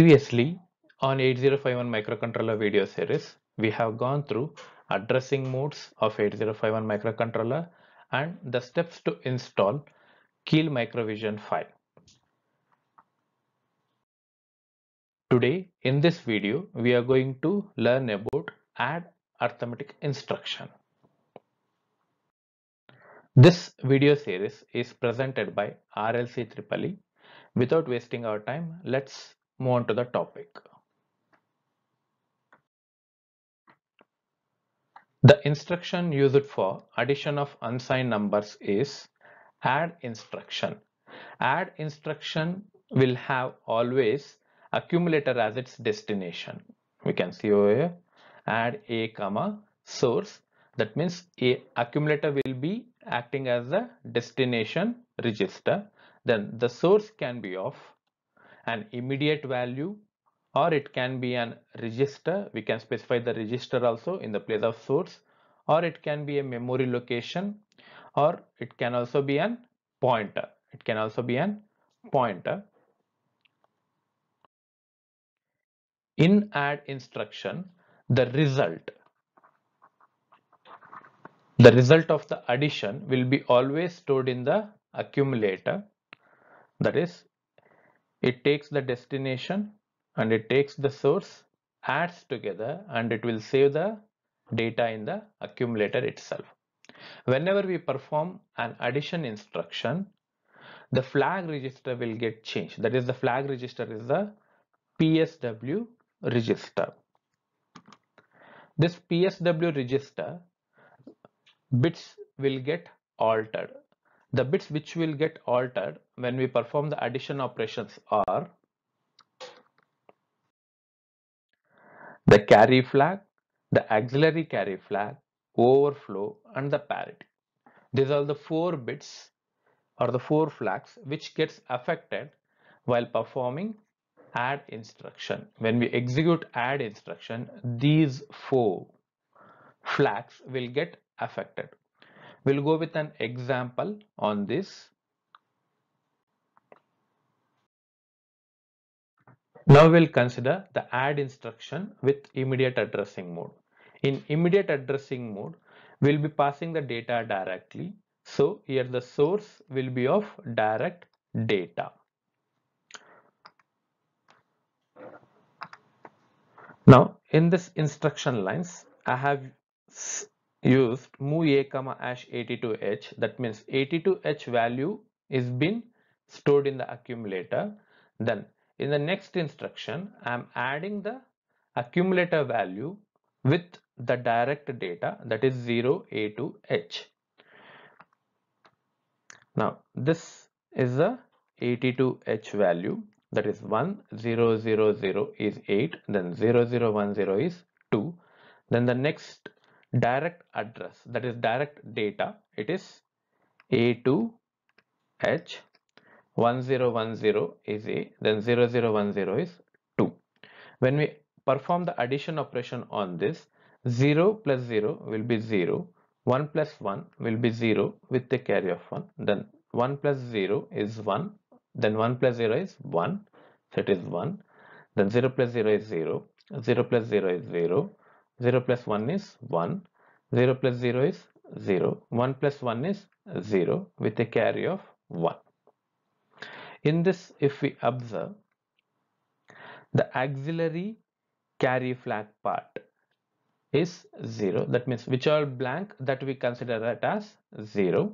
Previously on 8051 microcontroller video series, we have gone through addressing modes of 8051 microcontroller and the steps to install Keil Microvision 5. Today in this video, we are going to learn about add arithmetic instruction. This video series is presented by RLC EEE. Without wasting our time, let's move on to the topic. The instruction used for addition of unsigned numbers is add instruction. Add instruction will have always accumulator as its destination. We can see over here add a comma source that means a accumulator will be acting as the destination register then the source can be of an immediate value or it can be an register. We can specify the register also in the place of source or it can be a memory location or it can also be an pointer. It can also be an pointer. In add instruction the result the result of the addition will be always stored in the accumulator. That is it takes the destination and it takes the source adds together and it will save the data in the accumulator itself. Whenever we perform an addition instruction the flag register will get changed. That is the flag register is the psw register. This psw register bits will get altered the bits which will get altered when we perform the addition operations are the carry flag, the auxiliary carry flag, overflow and the parity. These are the four bits or the four flags which gets affected while performing add instruction. When we execute add instruction, these four flags will get affected. We'll go with an example on this. Now we'll consider the add instruction with immediate addressing mode. In immediate addressing mode, we'll be passing the data directly. So here the source will be of direct data. Now in this instruction lines, I have used move a comma hash 82h that means 82h value is been stored in the accumulator. Then in the next instruction i am adding the accumulator value with the direct data that is 0a2h now this is the 82h value. That is 1 0 0 0 is 8 then 0 0 1 0 is 2 then the next direct address that is direct data it is a2 h 1010 is a then 0010 is 2 when we perform the addition operation on this 0 plus 0 will be 0 1 plus 1 will be 0 with the carry of 1 then 1 plus 0 is 1 then 1 plus 0 is 1 so it is 1 then 0 plus 0 is 0 0 plus 0 is 0 0 plus 1 is 1 0 plus 0 is 0 1 plus 1 is 0 with a carry of 1 in this if we observe the auxiliary carry flag part is 0 that means which are blank that we consider that as 0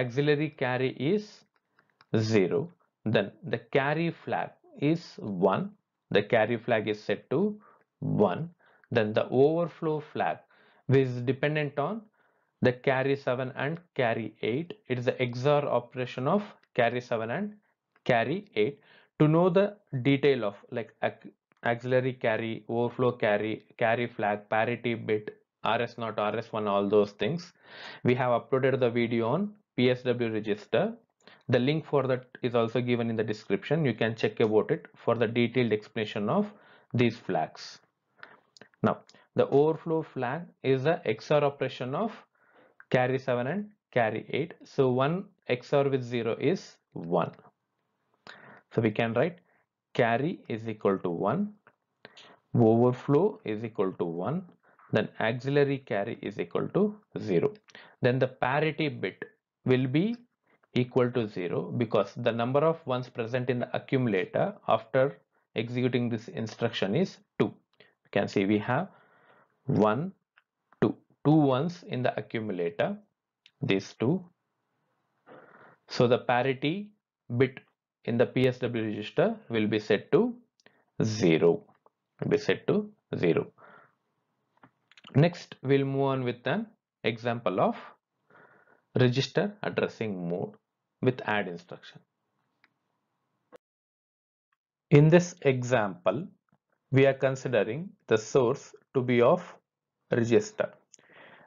auxiliary carry is 0 then the carry flag is 1 the carry flag is set to 1 then the overflow flag which is dependent on the carry 7 and carry 8 it is the XOR operation of carry 7 and carry 8 to know the detail of like auxiliary carry overflow carry carry flag parity bit rs not rs1 all those things we have uploaded the video on psw register. The link for that is also given in the description. You can check about it for the detailed explanation of these flags now the overflow flag is the XOR operation of carry 7 and carry 8 so 1 XOR with 0 is 1 so we can write carry is equal to 1 overflow is equal to 1 then auxiliary carry is equal to 0 then the parity bit will be equal to 0 because the number of ones present in the accumulator after executing this instruction is 2 you can see we have 1 2 two ones in the accumulator these two so the parity bit in the PSW register will be set to 0 will be set to 0 next we'll move on with an example of register addressing mode with add instruction. In this example, we are considering the source to be of register,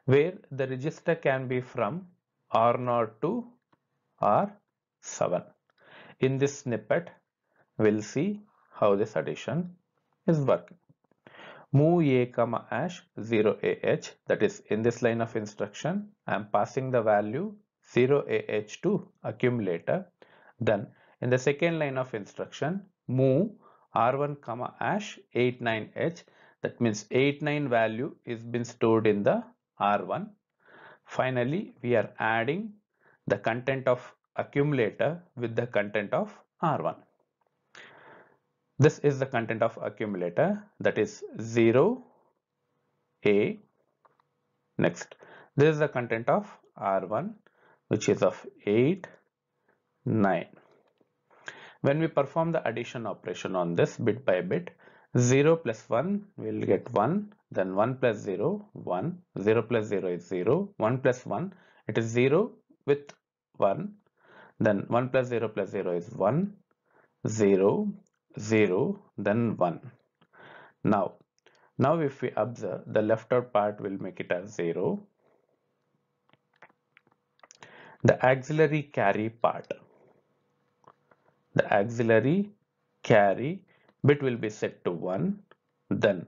where the register can be from R0 to R7. In this snippet, we'll see how this addition is working. Move a comma hash 0ah that is in this line of instruction I am passing the value 0ah to accumulator then in the second line of instruction move r1 comma hash 89h that means 89 value is been stored in the r1 finally we are adding the content of accumulator with the content of r1 this is the content of accumulator that is 0 a. Next this is the content of r1 which is of 8 9 when we perform the addition operation on this bit by bit 0 plus 1 will get 1 then 1 plus 0 1 0 plus 0 is 0 1 plus 1 it is 0 with 1 then 1 plus 0 plus 0 is 1 0 0 then 1 now now if we observe the left out part will make it as 0 the auxiliary carry part the auxiliary carry bit will be set to 1 then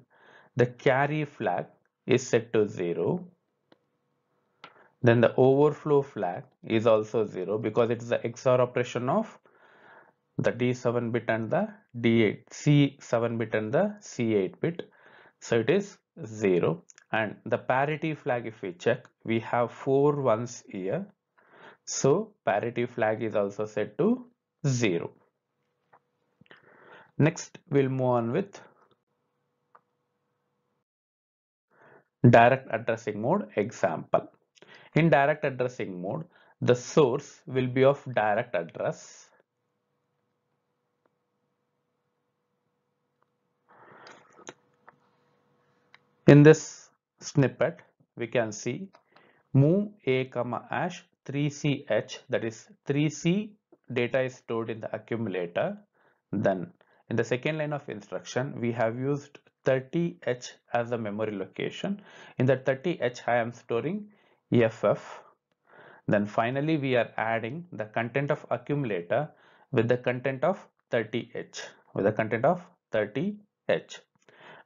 the carry flag is set to 0 then the overflow flag is also 0 because it is the XOR operation of the D7 bit and the D8 C7 bit and the C8 bit. So it is 0 and the parity flag if we check we have four ones here. So parity flag is also set to 0. Next we'll move on with direct addressing mode example. In direct addressing mode, the source will be of direct address. In this snippet, we can see move a comma hash 3ch that is 3c data is stored in the accumulator then in the second line of instruction we have used 30h as the memory location. In the 30h I am storing ff then finally we are adding the content of accumulator with the content of 30h with the content of 30h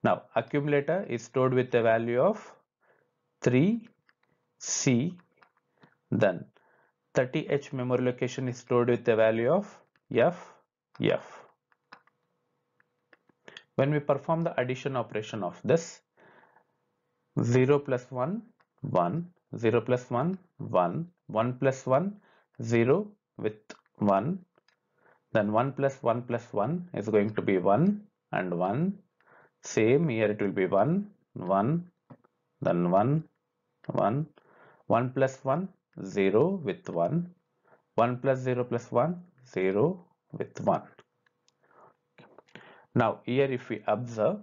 now accumulator is stored with the value of 3c then 30H memory location is stored with the value of F, F. When we perform the addition operation of this, 0 plus 1, 1, 0 plus 1, 1, 1 plus 1, 0 with 1, then 1 plus 1 plus 1 is going to be 1 and 1, same here it will be 1, 1, then 1, 1, 1 plus 1, 0 with 1 1 plus 0 plus 1 0 with 1 now here if we observe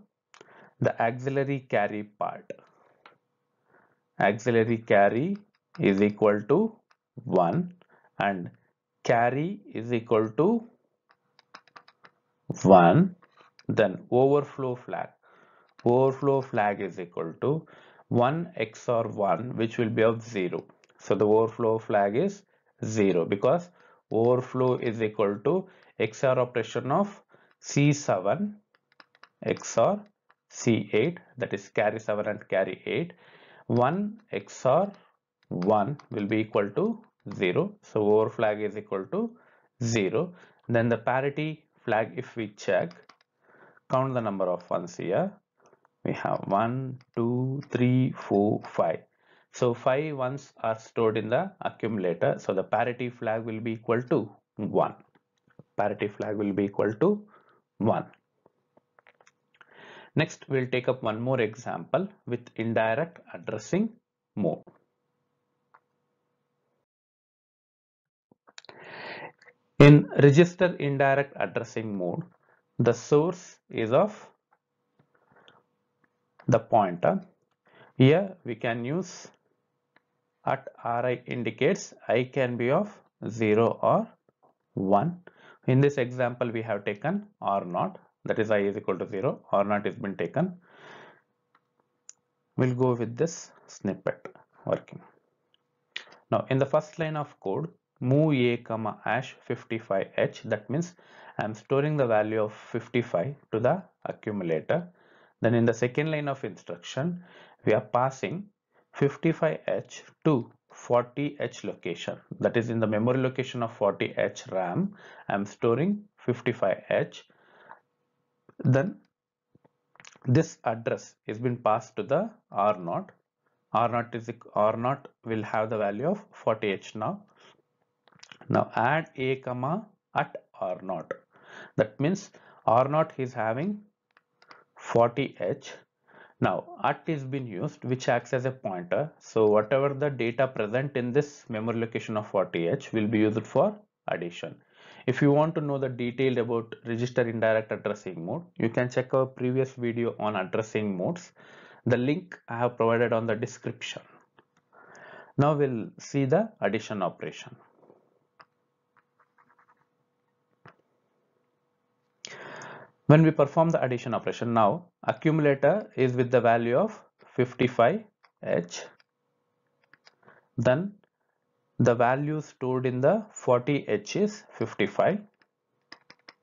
the auxiliary carry part. Auxiliary carry is equal to 1 and carry is equal to 1 then overflow flag. Overflow flag is equal to 1 XOR 1 which will be of 0 so the overflow flag is 0 because overflow is equal to XOR operation of C7 XOR C8 that is carry 7 and carry 8. 1 XOR 1 will be equal to 0. So over flag is equal to 0. Then the parity flag if we check count the number of ones here. We have 1, 2, 3, 4, 5. So 5 ones are stored in the accumulator. So the parity flag will be equal to 1. Parity flag will be equal to 1. Next, we'll take up one more example with indirect addressing mode. In register indirect addressing mode, the source is of the pointer. Here we can use at Ri indicates i can be of 0 or 1. In this example, we have taken R0 that is i is equal to 0 R0 has been taken. We'll go with this snippet working. Now in the first line of code, move a comma hash 55h that means I'm storing the value of 55 to the accumulator then in the second line of instruction we are passing 55h to 40h location. That is in the memory location of 40h RAM. I'm storing 55h then this address is been passed to the R0 R0 is R0 will have the value of 40h now. Now add a comma at R0. That means R0 is having 40H. Now at is been used which acts as a pointer. So whatever the data present in this memory location of 40H will be used for addition. If you want to know the detail about register indirect addressing mode, you can check our previous video on addressing modes. The link I have provided on the description. Now we'll see the addition operation. When we perform the addition operation now, accumulator is with the value of 55H. Then the value stored in the 40H is 55.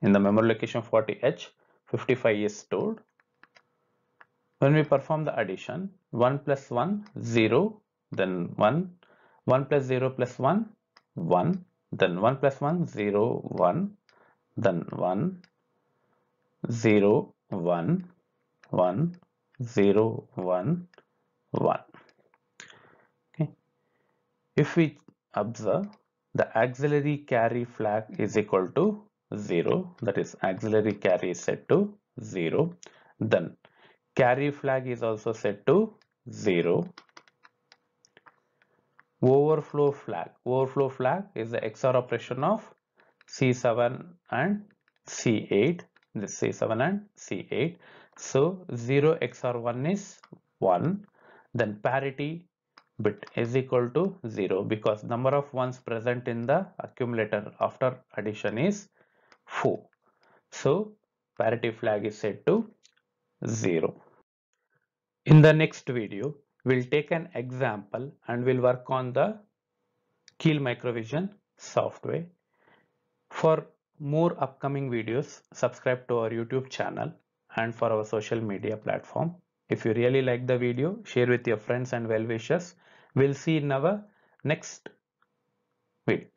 In the memory location 40H, 55 is stored. When we perform the addition, 1 plus 1, 0, then 1, 1 plus 0 plus 1, 1, then 1 plus 1, 0, 1, then 1, 0 1 1 0 1 1 okay. If we observe the auxiliary carry flag is equal to 0 that is auxiliary carry is set to 0 then carry flag is also set to 0 overflow flag. Overflow flag is the XOR operation of C7 and C8 this C7 and C8. So 0 XOR 1 is 1. Then parity bit is equal to 0 because number of ones present in the accumulator after addition is 4. So parity flag is set to 0. In the next video, we'll take an example and we'll work on the Keil Microvision software. For more upcoming videos, subscribe to our YouTube channel and for our social media platform. If you really like the video, share with your friends and well-wishers. We'll see in our next video.